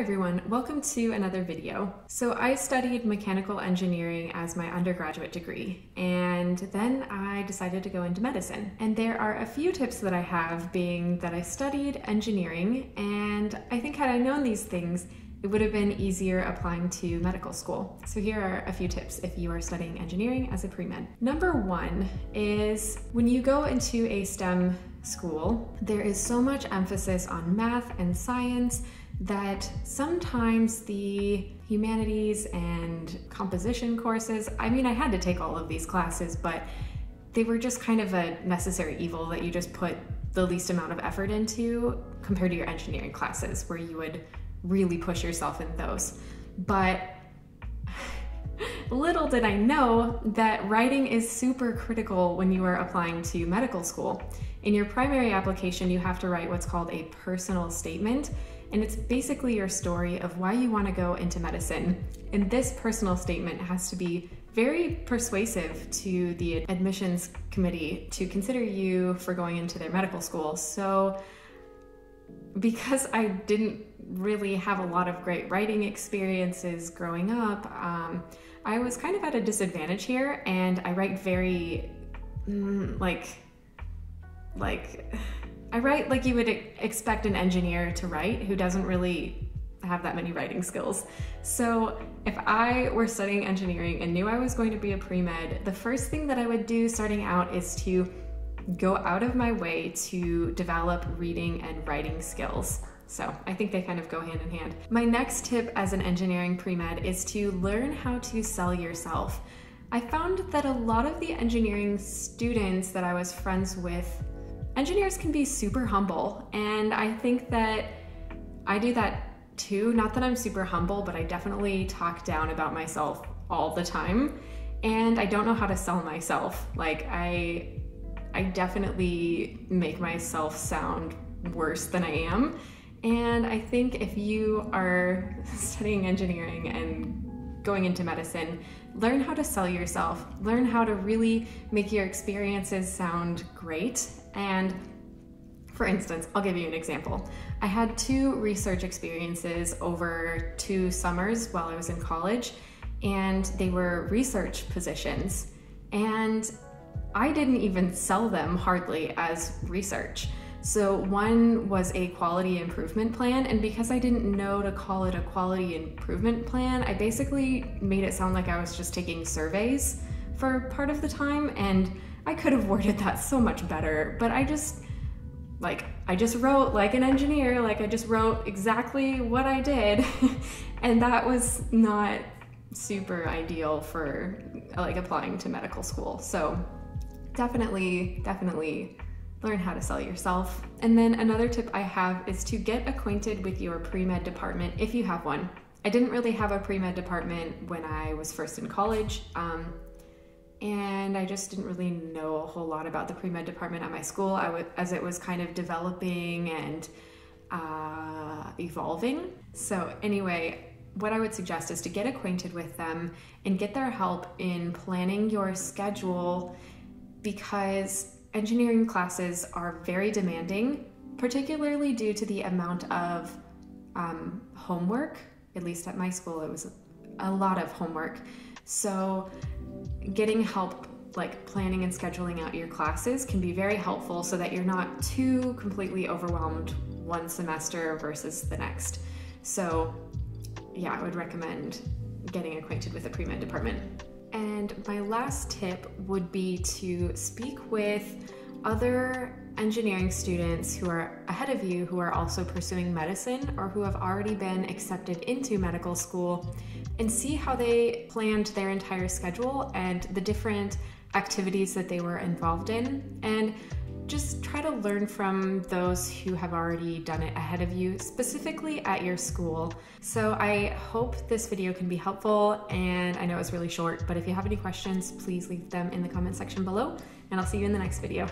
everyone, welcome to another video. So I studied mechanical engineering as my undergraduate degree and then I decided to go into medicine. And there are a few tips that I have being that I studied engineering and I think had I known these things, it would have been easier applying to medical school. So here are a few tips if you are studying engineering as a pre-med. Number one is when you go into a STEM school, there is so much emphasis on math and science that sometimes the humanities and composition courses, I mean, I had to take all of these classes, but they were just kind of a necessary evil that you just put the least amount of effort into compared to your engineering classes where you would really push yourself in those. But little did I know that writing is super critical when you are applying to medical school. In your primary application, you have to write what's called a personal statement, and it's basically your story of why you want to go into medicine. And this personal statement has to be very persuasive to the admissions committee to consider you for going into their medical school. So, because I didn't really have a lot of great writing experiences growing up, um, I was kind of at a disadvantage here, and I write very, mm, like, like, I write like you would expect an engineer to write who doesn't really have that many writing skills. So if I were studying engineering and knew I was going to be a pre-med, the first thing that I would do starting out is to go out of my way to develop reading and writing skills. So I think they kind of go hand in hand. My next tip as an engineering pre-med is to learn how to sell yourself. I found that a lot of the engineering students that I was friends with, engineers can be super humble. And I think that I do that too. Not that I'm super humble, but I definitely talk down about myself all the time. And I don't know how to sell myself. Like I I definitely make myself sound worse than I am. And I think if you are studying engineering and going into medicine, learn how to sell yourself, learn how to really make your experiences sound great. And for instance, I'll give you an example. I had two research experiences over two summers while I was in college, and they were research positions. And I didn't even sell them hardly as research. So one was a quality improvement plan, and because I didn't know to call it a quality improvement plan, I basically made it sound like I was just taking surveys for part of the time, and I could have worded that so much better, but I just, like, I just wrote like an engineer, like I just wrote exactly what I did, and that was not super ideal for like applying to medical school. So definitely, definitely learn how to sell yourself. And then another tip I have is to get acquainted with your pre-med department if you have one. I didn't really have a pre-med department when I was first in college. Um, and I just didn't really know a whole lot about the pre-med department at my school I would, as it was kind of developing and uh, evolving. So anyway, what I would suggest is to get acquainted with them and get their help in planning your schedule because engineering classes are very demanding, particularly due to the amount of um, homework. At least at my school, it was a lot of homework. So, getting help like planning and scheduling out your classes can be very helpful so that you're not too completely overwhelmed one semester versus the next. So, yeah, I would recommend getting acquainted with the pre med department. And my last tip would be to speak with other engineering students who are ahead of you who are also pursuing medicine or who have already been accepted into medical school and see how they planned their entire schedule and the different activities that they were involved in. And just try to learn from those who have already done it ahead of you, specifically at your school. So I hope this video can be helpful and I know it's really short, but if you have any questions, please leave them in the comment section below and I'll see you in the next video.